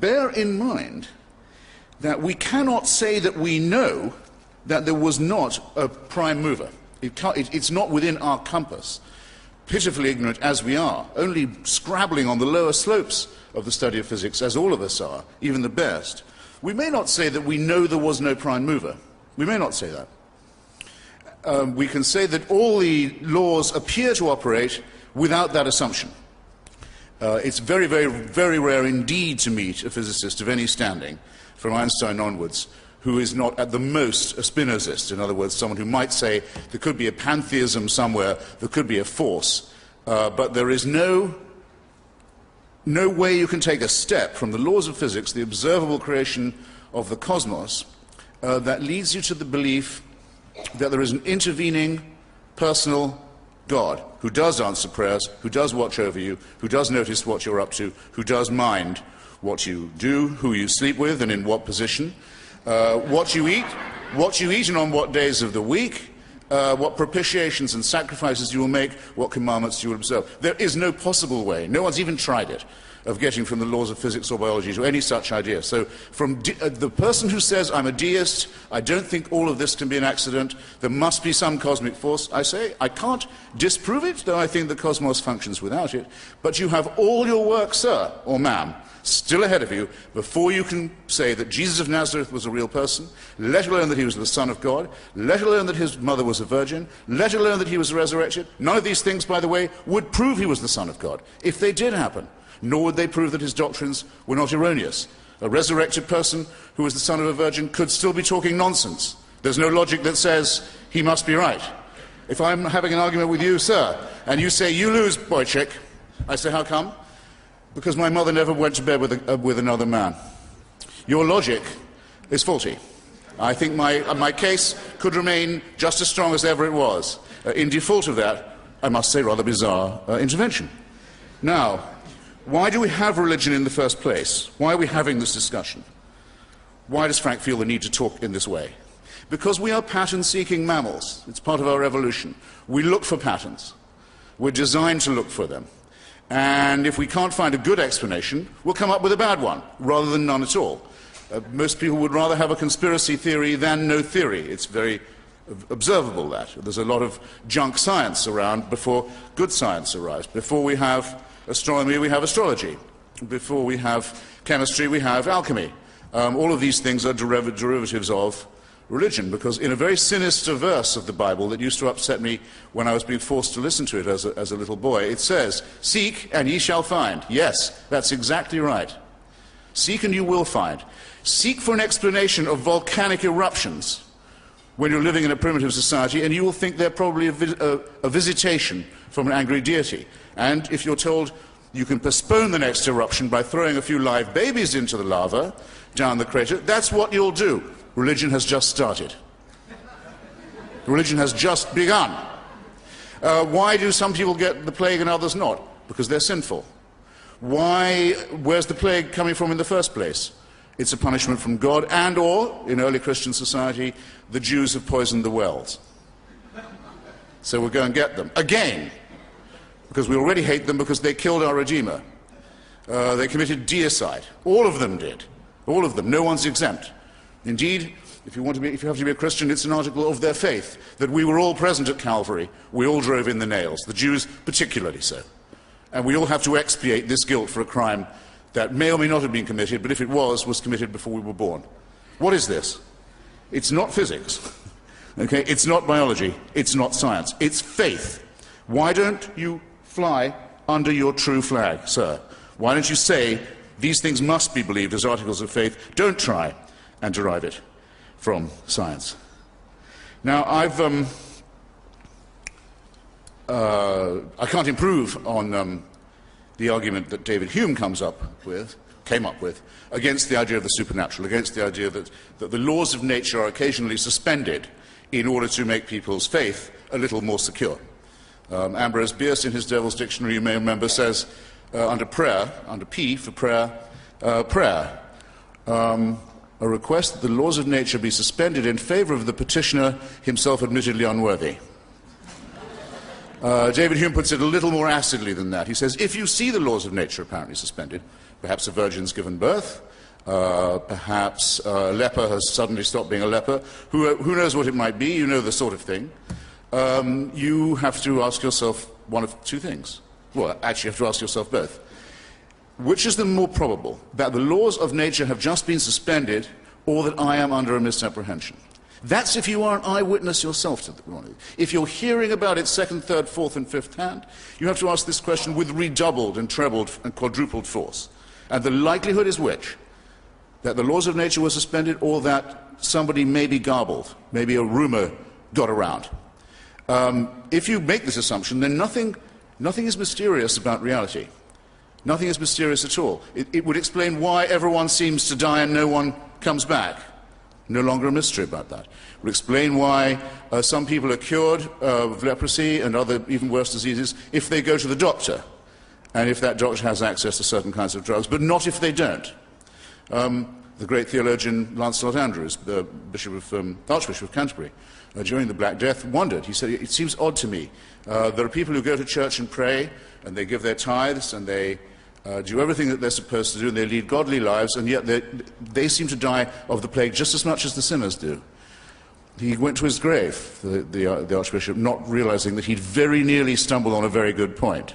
bear in mind that we cannot say that we know that there was not a prime mover. It it, it's not within our compass. Pitifully ignorant as we are, only scrabbling on the lower slopes of the study of physics, as all of us are, even the best, we may not say that we know there was no prime mover. We may not say that. Um, we can say that all the laws appear to operate without that assumption. Uh, it's very, very, very rare indeed to meet a physicist of any standing, from Einstein onwards, who is not at the most a Spinozist. In other words, someone who might say there could be a pantheism somewhere, there could be a force, uh, but there is no, no way you can take a step from the laws of physics, the observable creation of the cosmos, uh, that leads you to the belief that there is an intervening personal God who does answer prayers, who does watch over you, who does notice what you're up to, who does mind what you do, who you sleep with, and in what position, uh, what you eat, what you eat and on what days of the week, uh, what propitiations and sacrifices you will make, what commandments you will observe. There is no possible way, no one's even tried it, of getting from the laws of physics or biology to any such idea. So, from uh, the person who says, I'm a deist, I don't think all of this can be an accident, there must be some cosmic force, I say, I can't disprove it, though I think the cosmos functions without it, but you have all your work, sir, or ma'am, still ahead of you before you can say that Jesus of Nazareth was a real person, let alone that he was the Son of God, let alone that his mother was a virgin, let alone that he was resurrected. None of these things, by the way, would prove he was the Son of God if they did happen nor would they prove that his doctrines were not erroneous. A resurrected person who was the son of a virgin could still be talking nonsense. There's no logic that says he must be right. If I'm having an argument with you, sir, and you say, you lose, boy Boychik, I say, how come? Because my mother never went to bed with, a, uh, with another man. Your logic is faulty. I think my, uh, my case could remain just as strong as ever it was. Uh, in default of that, I must say, rather bizarre uh, intervention. Now, why do we have religion in the first place? Why are we having this discussion? Why does Frank feel the need to talk in this way? Because we are pattern seeking mammals. It's part of our evolution. We look for patterns. We're designed to look for them. And if we can't find a good explanation, we'll come up with a bad one, rather than none at all. Uh, most people would rather have a conspiracy theory than no theory. It's very observable that. There's a lot of junk science around before good science arrives, before we have astronomy, we have astrology. Before we have chemistry, we have alchemy. Um, all of these things are deriv derivatives of religion, because in a very sinister verse of the Bible that used to upset me when I was being forced to listen to it as a, as a little boy, it says, Seek and ye shall find. Yes, that's exactly right. Seek and you will find. Seek for an explanation of volcanic eruptions when you're living in a primitive society, and you will think they're probably a, vi a, a visitation from an angry deity. And if you're told you can postpone the next eruption by throwing a few live babies into the lava down the crater, that's what you'll do. Religion has just started. Religion has just begun. Uh, why do some people get the plague and others not? Because they're sinful. Why, where's the plague coming from in the first place? It's a punishment from God and or, in early Christian society, the Jews have poisoned the wells. So we'll go and get them. Again, because we already hate them because they killed our Redeemer. Uh, they committed deicide. All of them did. All of them. No one's exempt. Indeed, if you, want to be, if you have to be a Christian, it's an article of their faith that we were all present at Calvary. We all drove in the nails, the Jews particularly so. And we all have to expiate this guilt for a crime that may or may not have been committed, but if it was, was committed before we were born. What is this? It's not physics. okay? It's not biology. It's not science. It's faith. Why don't you fly under your true flag, sir. Why don't you say these things must be believed as articles of faith? Don't try and derive it from science. Now, I've, um, uh, I can't improve on um, the argument that David Hume comes up with, came up with, against the idea of the supernatural, against the idea that, that the laws of nature are occasionally suspended in order to make people's faith a little more secure. Um, Ambrose Bierce, in his Devil's Dictionary, you may remember, says uh, under prayer, under P for prayer, uh, prayer, um, a request that the laws of nature be suspended in favor of the petitioner, himself admittedly unworthy. Uh, David Hume puts it a little more acidly than that. He says, if you see the laws of nature apparently suspended, Perhaps a virgin's given birth. Uh, perhaps a leper has suddenly stopped being a leper. Who, who knows what it might be? You know the sort of thing. Um, you have to ask yourself one of two things. Well, actually, you have to ask yourself both. Which is the more probable? That the laws of nature have just been suspended, or that I am under a misapprehension? That's if you are an eyewitness yourself to the If you're hearing about it second, third, fourth, and fifth hand, you have to ask this question with redoubled and trebled and quadrupled force. And the likelihood is which? That the laws of nature were suspended, or that somebody may be garbled, maybe a rumor got around. Um, if you make this assumption, then nothing, nothing is mysterious about reality. Nothing is mysterious at all. It, it, would explain why everyone seems to die and no one comes back. No longer a mystery about that. Would explain why uh, some people are cured uh, of leprosy and other even worse diseases if they go to the doctor and if that doctor has access to certain kinds of drugs, but not if they don't. Um, the great theologian Lancelot Andrewes, the Bishop of, um, Archbishop of Canterbury, uh, during the Black Death, wondered. He said, It seems odd to me. Uh, there are people who go to church and pray, and they give their tithes, and they uh, do everything that they're supposed to do, and they lead godly lives, and yet they, they seem to die of the plague just as much as the sinners do. He went to his grave, the, the, uh, the Archbishop, not realizing that he'd very nearly stumbled on a very good point.